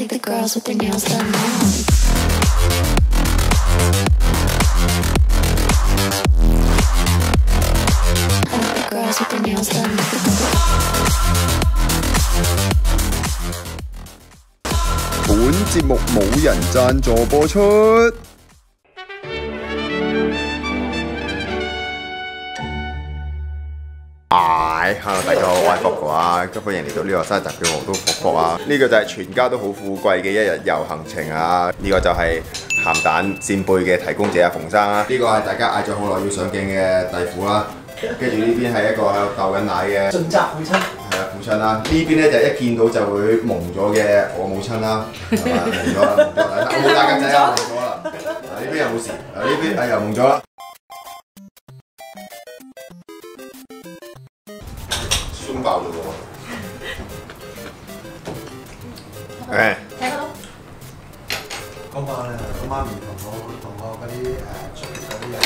think the girls with their nails done now. I think the girls with their nails done. 本节目冇人赞助播出。 唉，hello，大家好，我係福哥啊，咁歡迎嚟到呢個新一集嘅我都福福啊。呢、個就係全家都好富貴嘅一日遊行程啊。呢、個就係鹹蛋扇貝嘅提供者啊，馮生啊。呢、個係大家嗌咗好耐要上鏡嘅弟婦啦。跟住呢邊係一個喺度鬥緊奶嘅。盡責父親。係啊，父親啦。呢邊咧就一見到就會蒙咗嘅我母親啦，係嘛？蒙咗啦，蒙咗啦，冇大格仔啊，蒙咗啦。嗱呢邊又冇事，嗱呢邊啊又蒙咗啦。咪同我嗰啲誒出嚟嗰啲人，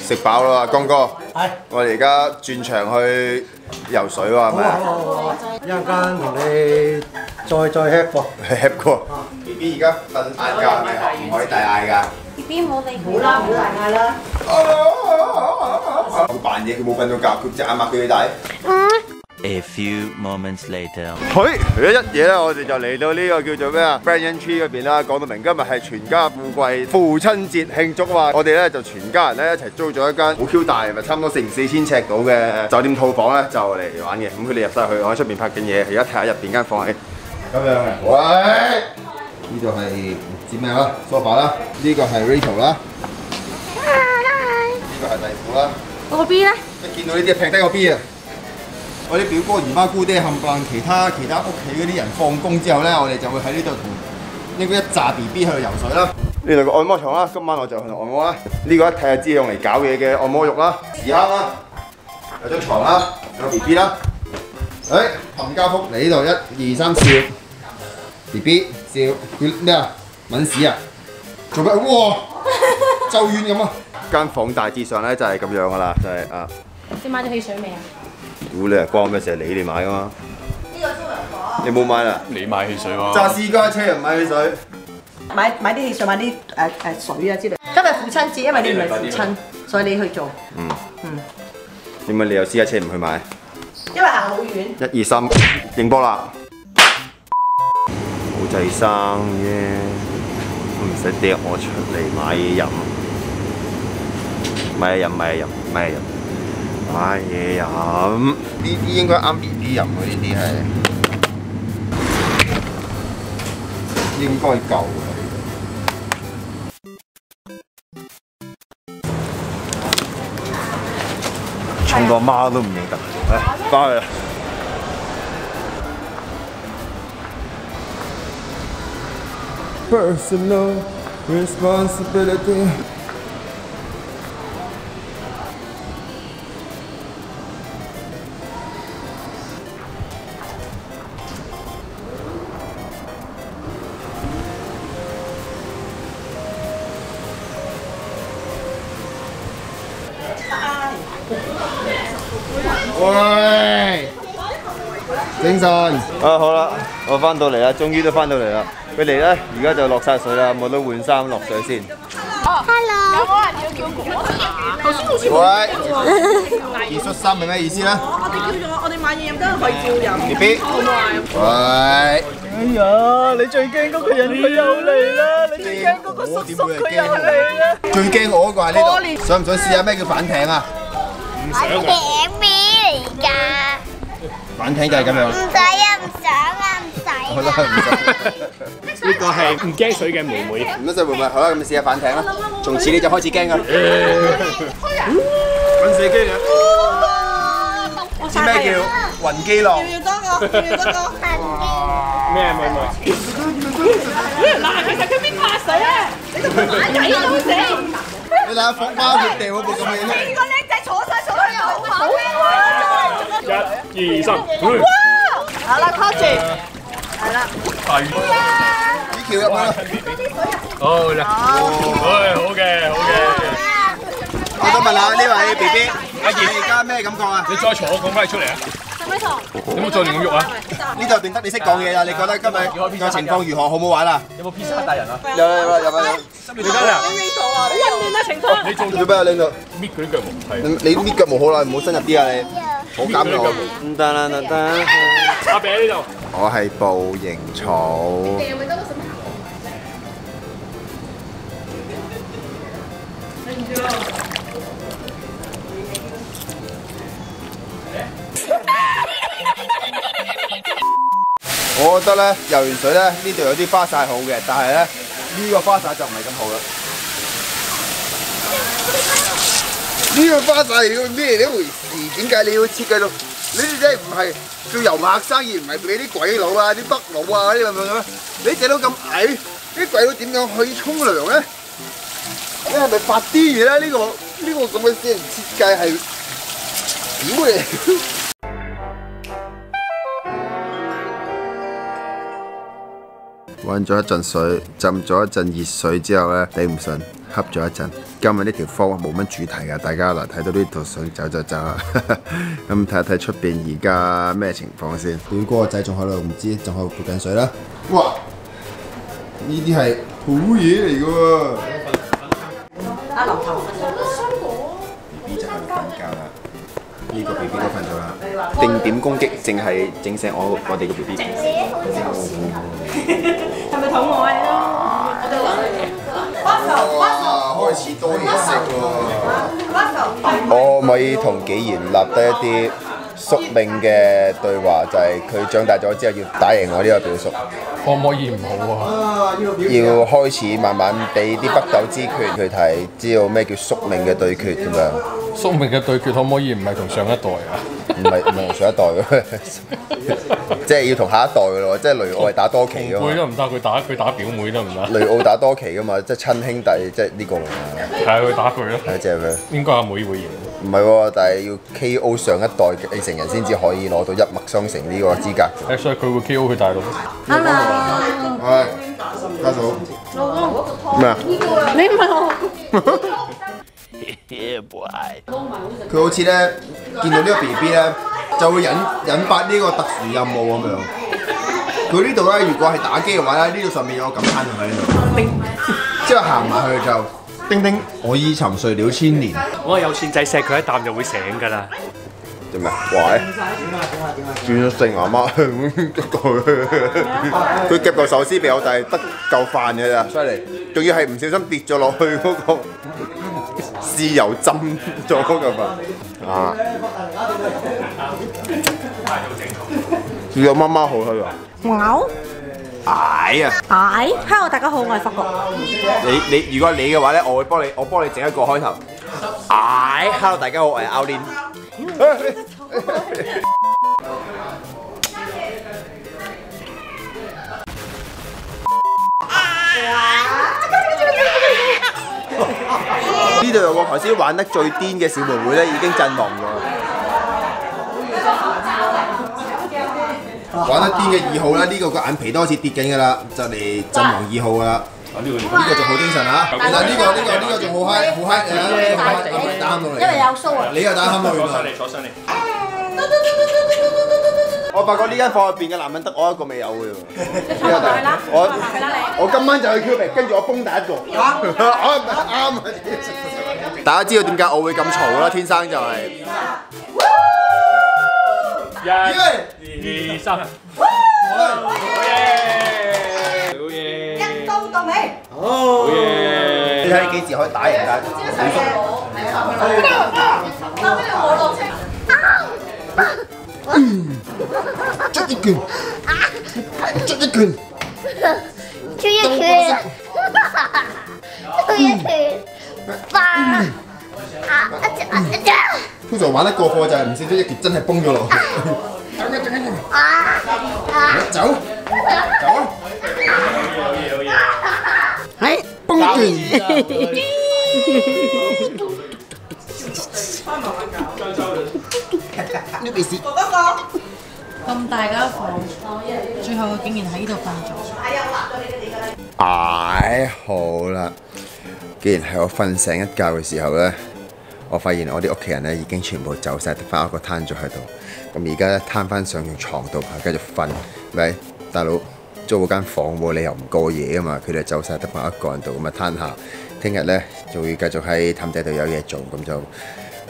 食飽啦，江哥。係我哋而家轉場去游水喎，係咪啊？一陣間同你再再 hea 過。去 hap 過。B B 而家瞓晏覺係咪啊？唔可以大嗌㗎。B B 冇理佢啦，好大嗌啦！佢扮嘢，佢冇瞓到覺，佢隻眼擘佢大。A few moments later. 佢一嘢咧，我哋就嚟到呢個叫做咩啊 Banyan Tree 嗰邊啦。講到明今日係全家富貴父親節慶祝啊嘛！我哋咧就全家人咧一齊租咗一間好 Q 大，咪差唔多四四千尺到嘅酒店套房咧，就嚟玩嘅。咁佢哋入晒去，我喺出邊拍緊嘢，而家睇下入邊間房係咁樣嘅。喂，呢度係唔知咩啦，sofa 啦，呢個係 Rachel 啦，呢個係弟婦啦。我個 B 咧，一見到呢啲平低個 B 啊！我啲表哥姨媽姑爹冚唪唥其他其他屋企嗰啲人放工之後咧，我哋就會喺呢度同呢個一紮 B B 去度游水啦。呢度個按摩床啦，今晚我就去度按摩啦。呢、個一睇就知用嚟搞嘢嘅按摩浴啦，匙坑啦，有張床啦，有 B B 啦。誒、冚家福你呢度一二三笑，B B 笑，佢咩啊？揾屎啊？做咩？哇！周遠咁啊！間房大致上咧就係咁樣噶啦，就係、啊。你買咗汽水未啊？估你係關咩？事？你哋買噶嘛？呢個超人貨你冇買啦？你買汽水喎？揸私家車又唔買汽水，買買啲汽水，買啲誒誒水啊之類。今日父親節，因為你唔係父親，所以你去做。嗯。嗯點解你有私家車唔去買？因為行好遠。一二三，影波啦！好仔生啫，唔使掟我出嚟買嘢飲，買嘢飲，買嘢飲，買嘢飲，買嘢飲。呢啲應該啱 B B 飲喎，呢啲係應該夠嘅。衝個媽都唔認得，嚟翻去啦。Personal responsibility。喂，精神啊！好啦，我翻到嚟啦，終於都翻到嚟啦。佢哋咧，而家就落晒水啦，我都換衫落水先。Hello，有冇人要叫我喂，結束衫係咩意思咧我哋叫咗，我哋買嘢飲都可以照飲。？B B，喂，哎呀，你最驚嗰個人佢又嚟啦！你最驚嗰個叔叔佢又嚟啦！最驚我嗰個喺呢度，想唔想試下咩叫反艇啊？餅咩嚟㗎？反艇就係咁樣。唔使啊，唔想啊，唔使好啦，啊。唔使。呢個係唔驚水嘅妹妹。唔得就妹妹，好啦，咁你試下反艇啦。從此你就開始驚噶。滾水機嘅。知咩叫暈機浪？要多個，要多個。咩妹妹？嗱，其實佢邊怕水啊？你同佢玩仔都死。你睇下福包佢掉嗰部咁嘅嘢。呢個僆仔坐晒上去又好一、二、三，好啦，拖住。係啦。呢橋入去啦。好啦，唉，好嘅，好嘅。我想問下呢位 B B，阿爺而家咩感覺啊？你再坐，我講翻你出嚟啊！有冇再亂咁喐啊？呢度定得你識講嘢啦，你覺得今日個情況如何？好唔好玩啊？有冇 P 三大人啊？有有有有有。你得啦，好混亂啊情況。你做做咩啊？你度搣佢啲腳毛係你你搣腳毛好啦，唔好深入啲啊你。好監我。唔得啦，得得。阿炳呢度。我係捕蠅草。得咧游完水咧呢度有啲花灑好嘅，但係咧呢、個花灑就唔係咁好啦。呢個花灑係要咩一回事？點解你要設計到？你哋真係唔係做遊客生意，唔係俾啲鬼佬啊、啲北佬啊啲咁樣嘅咩？你隻佬咁矮，啲鬼佬點樣去沖涼咧？你係咪發啲嘢咧？呢、個呢、個咁嘅私人設計係屌嚟！玩咗一陣水，浸咗一陣熱水之後咧，頂唔順，恰咗一陣。今日呢條方冇乜主題啊，大家嗱睇到呢條水走就走啊。咁睇一睇出邊而家咩情況先。表哥個仔仲喺度，唔知仲喺度潑緊水啦。哇！呢啲係好嘢嚟㗎喎。阿劉頭 B B 就喺度瞓覺啦。呢、個 B B 都瞓咗啦。定點攻擊，淨係整醒我我哋個 B B。係咪肚餓啊？你都哇！開始多嘢食喎。我可唔可以同紀賢立低一啲宿命嘅對話？就係、佢長大咗之後要打贏我呢個表叔，可唔可以唔好啊？要開始慢慢俾啲北斗之拳佢睇，知道咩叫宿命嘅對決咁樣。宿命嘅對決可唔可以唔係同上一代啊？唔係唔係同上一代嘅，即係要同下一代嘅咯，即係雷奧係打多期噶嘛，妹都唔得，佢打佢打表妹得唔得？雷奧打多期噶嘛，即係親兄弟，即係呢個嘛，係啊，佢打佢咯。係即係佢。應該阿妹會贏。唔係喎，但係要 K.O. 上一代嘅成人先至可以攞到一脈相承呢個資格。誒，所以佢會 K.O. 佢大佬。係，家嫂。咩啊？你唔係我。佢好似咧見到呢個 B B 咧，就會引引發呢個特殊任務咁樣。佢呢度咧，如果係打機嘅話咧，呢度上面有個感嘆喺呢度，之後行埋去就叮叮，我已沉睡了千年。我有錢仔錫佢一啖就會醒㗎啦。做咩？喂！轉咗性媽媽，佢夾嚿壽司俾我，但係得嚿飯嘅咋，犀利！仲要係唔小心跌咗落去嗰個豉油浸咗嗰嚿飯啊！仲有媽媽好喺度。牛矮啊！矮，Hello 大家好，我係福國。你你如果你嘅話咧，我會幫你，我幫你整一個開頭。矮，hello 大家好，我係 Out Lin。呢度有個頭先玩得最癲嘅小妹妹咧，已經陣亡咗。玩得癲嘅二號啦，呢、個個眼皮都開始跌緊㗎啦，就嚟陣亡二號㗎啦。呢、個仲好精神啊！嗱，呢、個呢、個呢、個仲好嗨，好嗨因為有須啊。你又打喊到原來。坐上嚟。我發覺呢間房入邊嘅男人得我一個未有嘅喎。我我今晚就去 Q 跟住我崩第一個。我 啱啊！大家知道點解我會咁嘈啦？天生就係、一、二、三。好嘢！好嘢！到到尾。好嘢！你睇幾時可以打贏㗎？一拳。追一拳，追一拳，八啊一隻啊一隻通常玩得過火就係唔小心一拳真係崩咗落去。啊啊！走，走啊！係崩拳。咁大間房，最後佢竟然喺呢度瞓咗。唉，好啦，既然係我瞓醒一覺嘅時候咧，我發現我啲屋企人咧已經全部走晒，得翻一個攤咗喺度。咁而家攤翻上條床度，繼續瞓。喂，大佬租嗰間房喎，你又唔過夜啊嘛？佢哋走晒，得翻一個人度，咁啊攤下。聽日咧就會繼續喺氹仔度有嘢做，咁就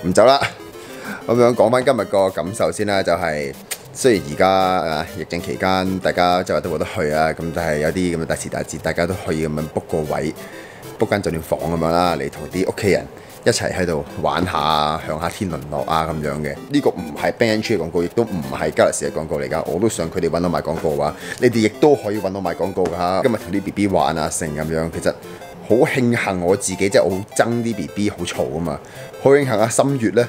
唔走啦。咁樣講翻今日個感受先啦，就係、雖然而家啊疫症期間，大家周圍都冇得去啊，咁但係有啲咁嘅大時大節，大家都可以咁樣 book 個位，book 間酒店房咁樣啦，嚟同啲屋企人一齊喺度玩下，享下天倫樂啊咁樣嘅。呢、個唔係 Ben Tree 嘅廣告，亦都唔係吉利士嘅廣告嚟㗎。我都想佢哋揾到賣廣告嘅話，你哋亦都可以揾到賣廣告㗎。今日同啲 B B 玩啊，成咁樣，其實〜好慶幸我自己，即係我好憎啲 B B 好嘈啊嘛！好慶幸啊，心月呢，